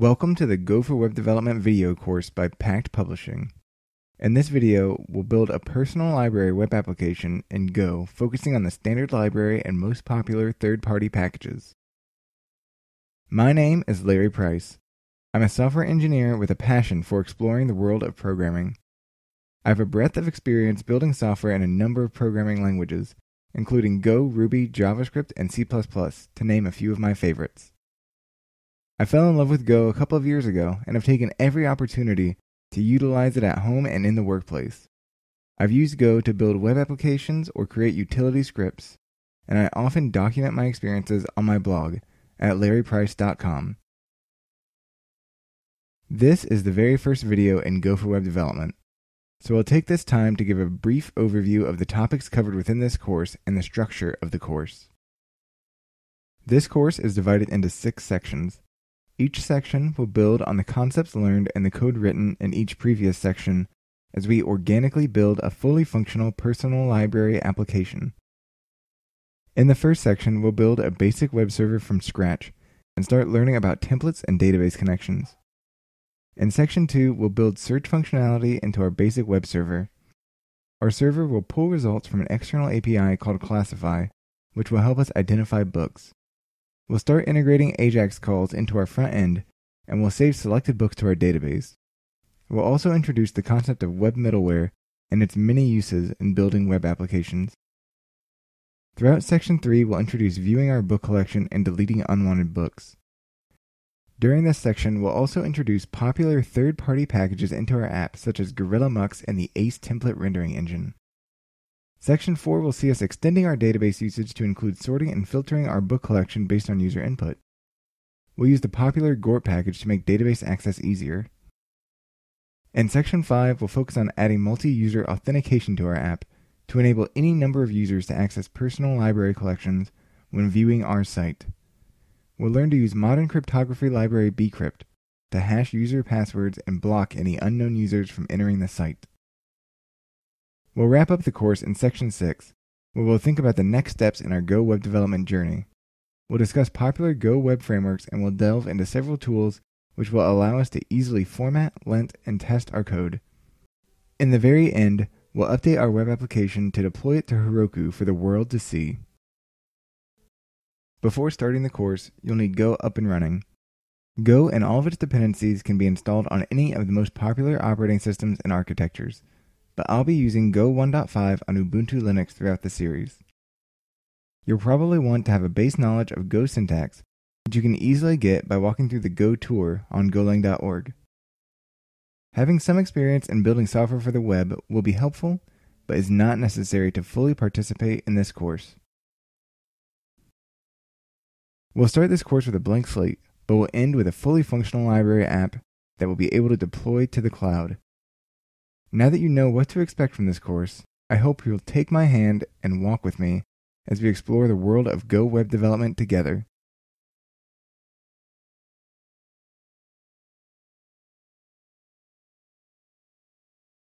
Welcome to the Go for Web Development video course by Packt Publishing. In this video, we'll build a personal library web application in Go focusing on the standard library and most popular third-party packages. My name is Larry Price. I'm a software engineer with a passion for exploring the world of programming. I have a breadth of experience building software in a number of programming languages, including Go, Ruby, JavaScript, and C++, to name a few of my favorites. I fell in love with Go a couple of years ago and have taken every opportunity to utilize it at home and in the workplace. I've used Go to build web applications or create utility scripts, and I often document my experiences on my blog at larryprice.com. This is the very first video in Go for Web Development, so I'll take this time to give a brief overview of the topics covered within this course and the structure of the course. This course is divided into six sections. Each section will build on the concepts learned and the code written in each previous section as we organically build a fully functional personal library application. In the first section, we'll build a basic web server from scratch and start learning about templates and database connections. In section 2, we'll build search functionality into our basic web server. Our server will pull results from an external API called Classify, which will help us identify books. We'll start integrating AJAX calls into our front end, and we'll save selected books to our database. We'll also introduce the concept of web middleware and its many uses in building web applications. Throughout Section 3, we'll introduce viewing our book collection and deleting unwanted books. During this section, we'll also introduce popular third-party packages into our app, such as Gorilla Mux and the Ace template rendering engine. Section 4 will see us extending our database usage to include sorting and filtering our book collection based on user input. We'll use the popular GORP package to make database access easier. And Section 5, we'll focus on adding multi-user authentication to our app to enable any number of users to access personal library collections when viewing our site. We'll learn to use modern cryptography library bcrypt to hash user passwords and block any unknown users from entering the site. We'll wrap up the course in Section 6, where we'll think about the next steps in our Go web development journey. We'll discuss popular Go web frameworks and we'll delve into several tools which will allow us to easily format, lint, and test our code. In the very end, we'll update our web application to deploy it to Heroku for the world to see. Before starting the course, you'll need Go up and running. Go and all of its dependencies can be installed on any of the most popular operating systems and architectures but I'll be using Go 1.5 on Ubuntu Linux throughout the series. You'll probably want to have a base knowledge of Go syntax, which you can easily get by walking through the Go tour on golang.org. Having some experience in building software for the web will be helpful, but is not necessary to fully participate in this course. We'll start this course with a blank slate, but we'll end with a fully functional library app that will be able to deploy to the cloud. Now that you know what to expect from this course, I hope you'll take my hand and walk with me as we explore the world of Go web development together.